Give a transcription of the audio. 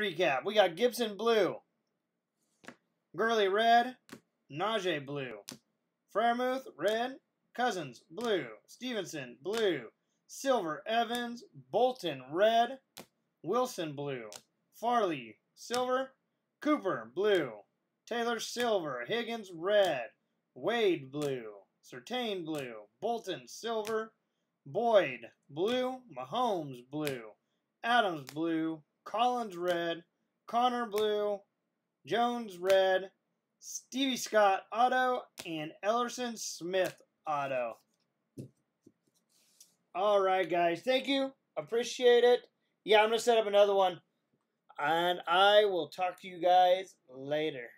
recap. We got Gibson blue, Gurley red, Najee blue, Freiermuth red, Cousins blue, Stevenson blue, Silver Evans, Bolton red, Wilson blue, Farley silver, Cooper blue, Taylor silver, Higgins red, Wade blue, Surtain blue, Bolton silver, Boyd blue, Mahomes blue, Adams blue, Collins red, Connor blue, Jones red, Stevie Scott auto, and Elerson Smith auto. All right, guys. Thank you. Appreciate it. Yeah, I'm going to set up another one. And I will talk to you guys later.